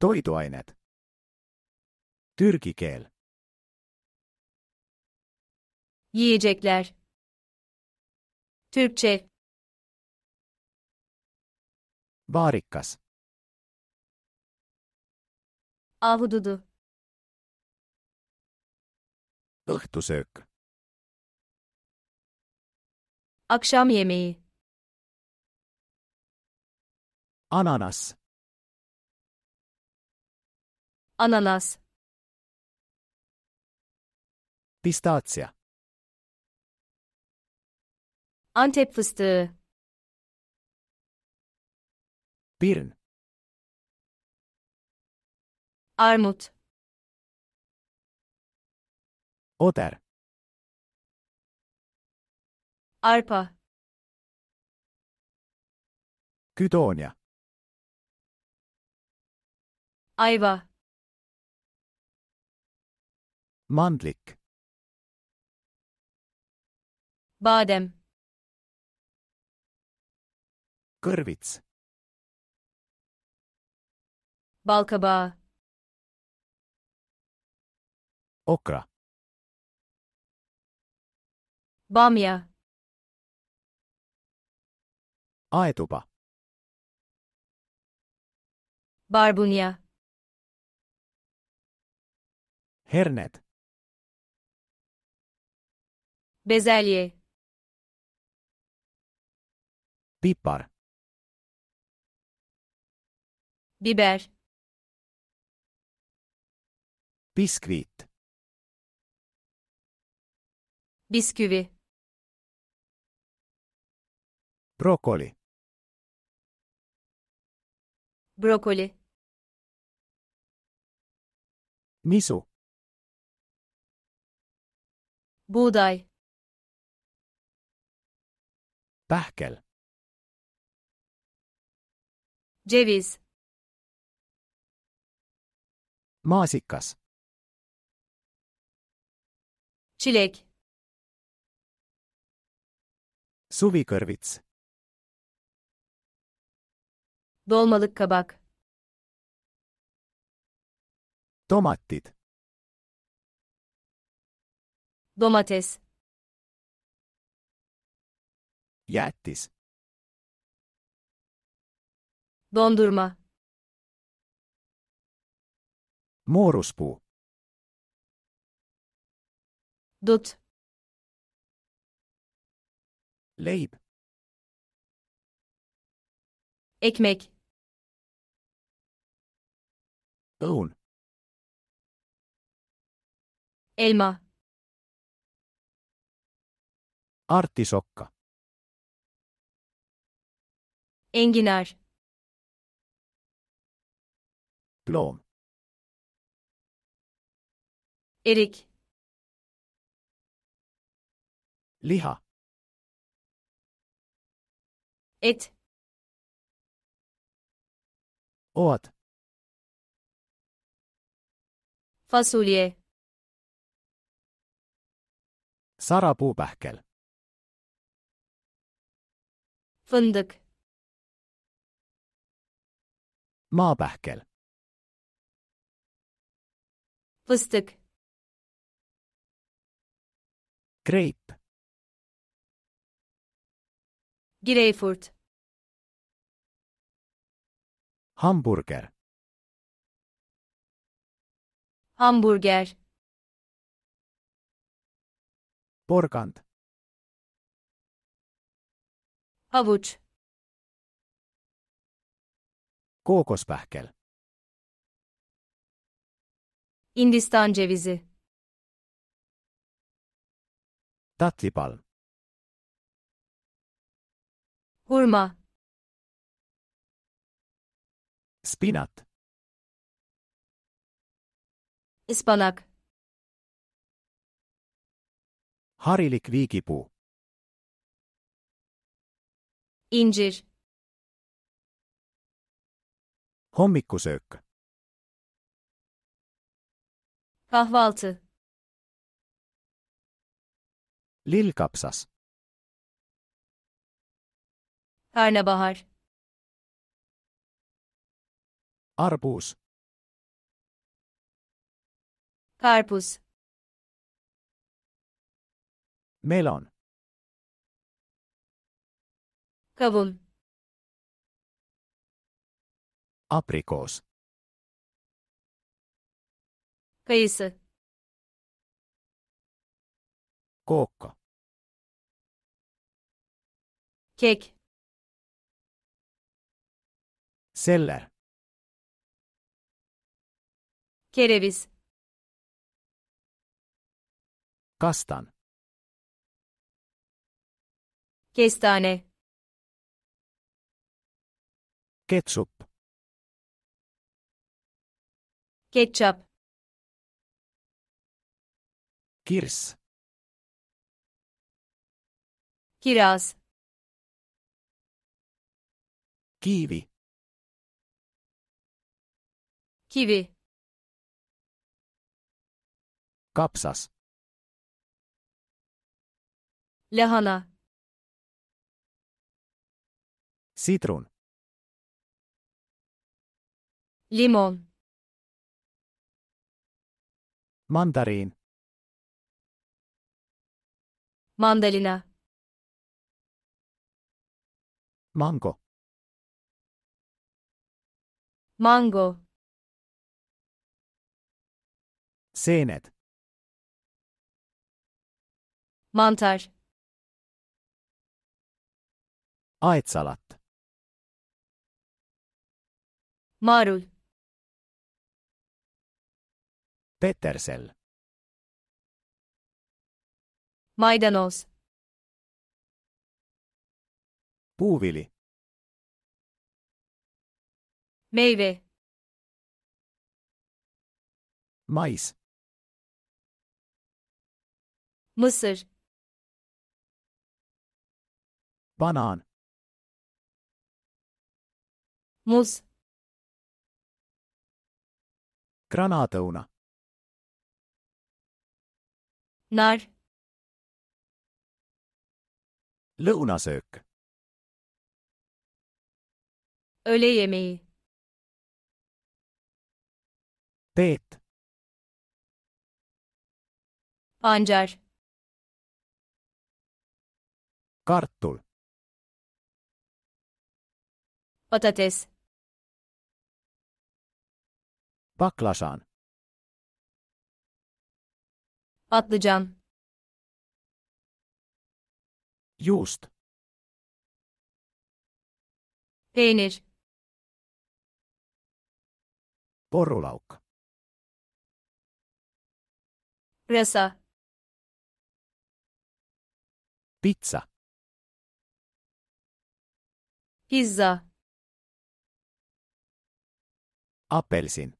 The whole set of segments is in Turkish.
Toiduaineet. Türki keel. Yiyecekler. Türkçe, Vaarikas. ahududu, Õhtusöök. akşam yemeği, Ananas. Ananas, Pistaatsia. Antep fıstığı, Pirn. armut, Oter. arpa, Kytonia. ayva, Mandlik. badem, Kõrvits. balkabağı, Okra. bamya, Aetupa. barbunya, Hernet. Bezelye, Pipar. biber, Biskviit. bisküvi, Brokoli. brokoli, Misu. buğday, Pähkel. ceviz, Maasikas. çilek, Suvikõrvits. dolmalık kabak, Tomatid. domates, Jäätis. dondurma, Mooruspuu. dut, Leib. ekmek, Õun. elma, Artisokka. Enginar, Ploom. erik, Liha. et, Oad. fasulye, Sarapuupähkel. fındık, Maapähkel. fıstık, Greip. greyfurt, Hamburger. hamburger, Porgand. havuç, Kookospähkel. Hindistan cevizi, Tatlipalm. hurma, Spinat. ıspanak, Harilik viigipuu. incir, Hommikusöök. kahvaltı, Lillkapsas. karnabahar, Arbuus. Karpuz. Melon. Kavun. Aprikoos. Kayısı. Kookko. Kek. Seller. Kereviz. Kastan. Kestane. Ketsup. Ketçap. Kirs. Kiraz. Kiivi. Kivi. Kapsas. Lahana. Sitrun. Limon. Mandariin. Mandalina. Mango. Mango. Seenet. Mantar. Aetsalat. Marul. Petersel. Maydanoz. Puuvili. Meyve. Mais. Mısır. Banaan. Muz. Granaatõuna. Nar. Lõunasöök. Öğle yemeği. Peet. Pancar. Kartul. Patates. Baklažaan. Patlıcan. Juust. Peynir. Porulauk. Pırasa. Pitsa. Pizza. Appelsin.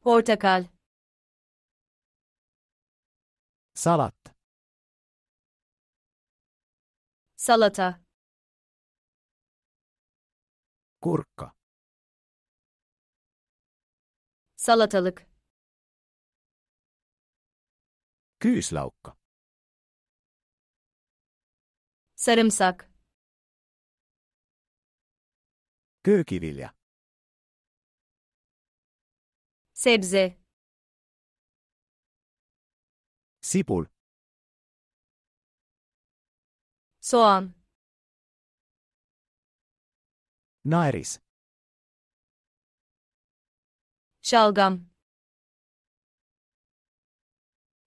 Portakal. Salat. Salata. Kurkka. Salatalık. Kyyslaukka. Sarımsak. Köökivilja. Sebze. Sipul. Soğan. Naeris. Şalgam.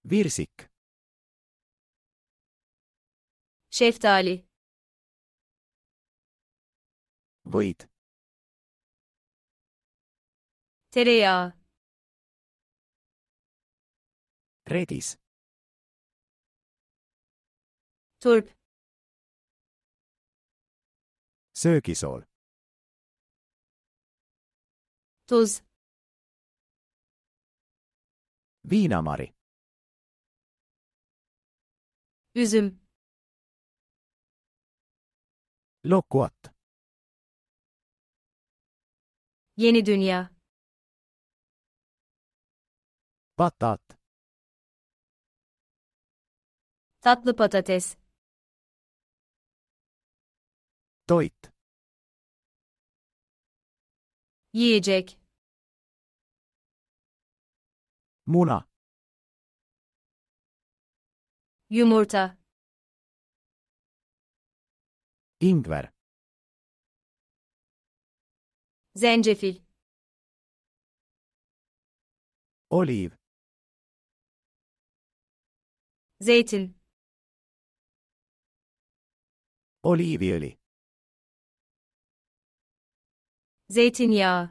Virsik. Şeftali. Võid. Tereyağı. Redis. Turp. Söögisool. Tuz. Viinamari. Üzüm. Lokuat. Yeni dünya. Patat. Tatlı patates. Toit. Yiyecek. Muna. Yumurta. Ingver. Zencefil. Oliiv. Zeytin. Oliiviöljy. Zeytinyağı.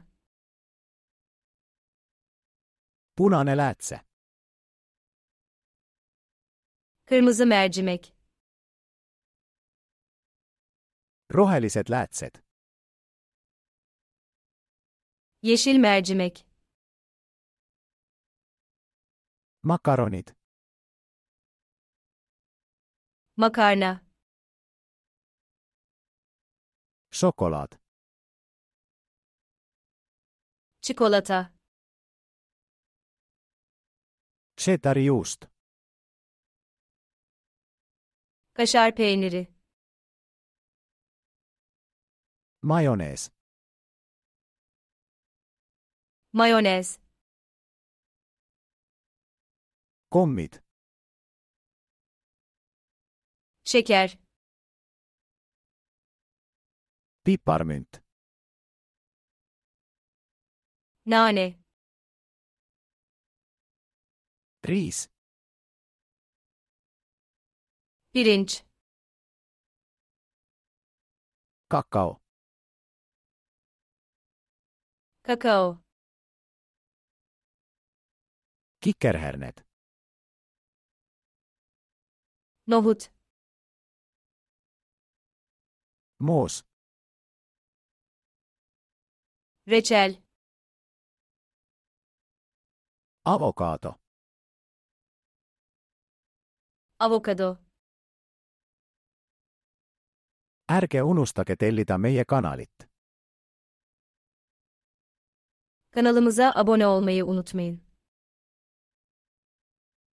Punainen läätsä. Kırmızı mercimek. Roheliset läätset. Yeşil mercimek. Makaronit. Makarna. Şokolaat. Çikolata. Cheddar-juust. Kaşar peyniri. Majonees. Mayonez. Kommit. Şeker. Piparmynt. Nane. Riis. Pirinç. Kakao. Kakao. Kikkerhernet. Nohut. Moos. Reçel. Avokaato. Avokado. Ärge unustage tellida meie kanalit. Kanalımıza abone olmayı unutmayın.